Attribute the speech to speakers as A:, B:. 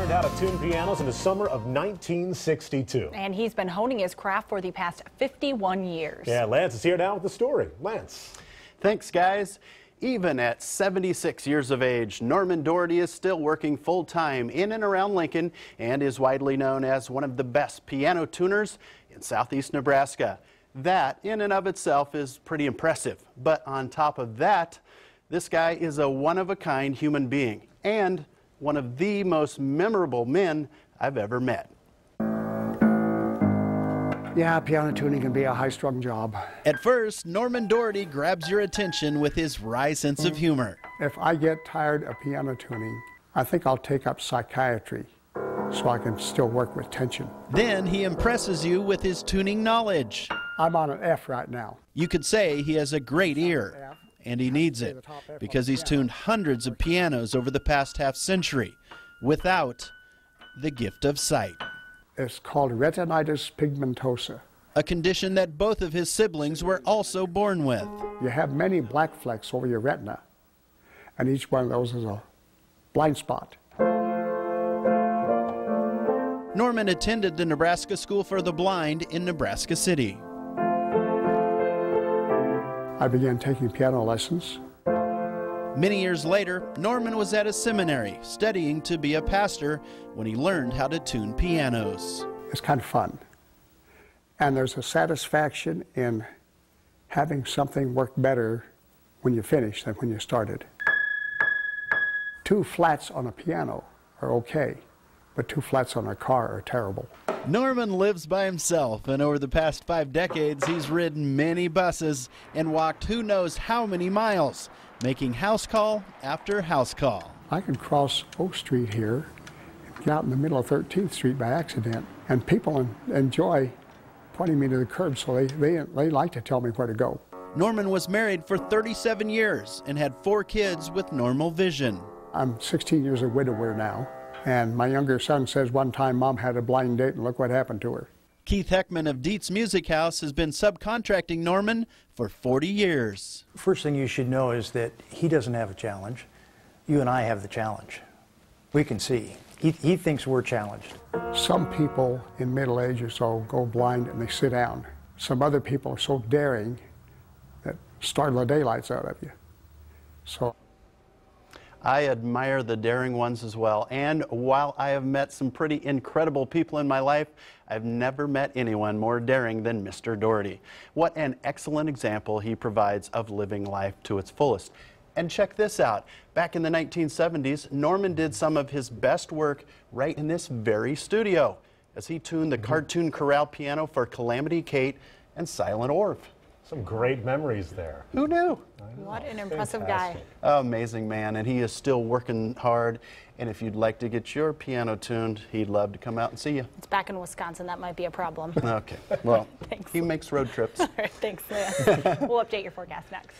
A: learned how to tune pianos in the summer of 1962.
B: And he's been honing his craft for the past 51 years.
A: Yeah, Lance is here now with the story. Lance.
C: Thanks, guys. Even at 76 years of age, Norman Dority is still working full time in and around Lincoln and is widely known as one of the best piano tuners in southeast Nebraska. That, in and of itself, is pretty impressive. But on top of that, this guy is a one of a kind human being and one of the most memorable men I've ever met.
D: Yeah, piano tuning can be a high strung job.
C: At first, Norman Dority grabs your attention with his wry sense of humor.
D: If I get tired of piano tuning, I think I'll take up psychiatry so I can still work with tension.
C: Then he impresses you with his tuning knowledge.
D: I'm on an F right now.
C: You could say he has a great ear, and he needs it because he's tuned hundreds of pianos over the past half century without the gift of sight.
D: It's called retinitis pigmentosa.
C: A condition that both of his siblings were also born with.
D: You have many black flecks over your retina, and each one of those is a blind spot.
C: Norman attended the Nebraska School for the Blind in Nebraska City.
D: I began taking piano lessons.
C: Many years later, Norman was at a seminary studying to be a pastor when he learned how to tune pianos.
D: It's kind of fun. And there's a satisfaction in having something work better when you finish than when you started. Two flats on a piano are okay, but two flats on a car are terrible.
C: Norman lives by himself, and over the past five decades, he's ridden many buses and walked who knows how many miles, making house call after house call.
D: I can cross Oak Street here and get out in the middle of 13th Street by accident, and people enjoy pointing me to the curb, so they, they, they like to tell me where to go.
C: Norman was married for 37 years and had four kids with normal vision.
D: I'm 16 years a widower now. And my younger son says one time mom had a blind date and look what happened to her.
C: Keith Heckman of Dietz Music House has been subcontracting Norman for 40 years.
E: First thing you should know is that he doesn't have a challenge. You and I have the challenge. We can see. He, he thinks we're challenged.
D: Some people in middle age or so go blind and they sit down. Some other people are so daring that startle the daylights out of you. So
C: I admire the daring ones as well. And while I have met some pretty incredible people in my life, I've never met anyone more daring than Mr. Dority. What an excellent example he provides of living life to its fullest. And check this out. Back in the 1970s, Norman did some of his best work right in this very studio as he tuned the mm -hmm. cartoon chorale piano for Calamity Kate and Silent Orv.
A: Some great memories there.
C: Who knew?
B: What an oh, impressive Fantastic. guy.
C: Oh, amazing man, and he is still working hard. And if you'd like to get your piano tuned, he'd love to come out and see you.
B: It's back in Wisconsin. That might be a problem.
C: Okay. Well, thanks. he makes road trips.
B: All right, thanks, Leah. we'll update your forecast next.